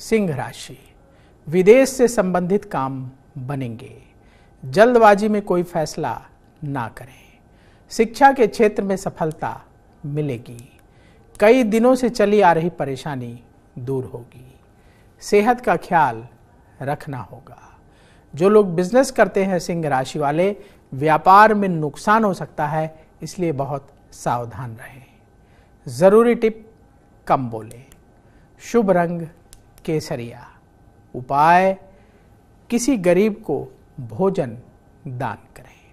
सिंह राशि, विदेश से संबंधित काम बनेंगे। जल्दबाजी में कोई फैसला ना करें। शिक्षा के क्षेत्र में सफलता मिलेगी। कई दिनों से चली आ रही परेशानी दूर होगी। सेहत का ख्याल रखना होगा। जो लोग बिज़नेस करते हैं सिंह राशि वाले, व्यापार में नुकसान हो सकता है, इसलिए बहुत सावधान रहें। ज़रूरी टिप, कम बोलें। शुभ रंग केसरिया। उपाय किसी गरीब को भोजन दान करें।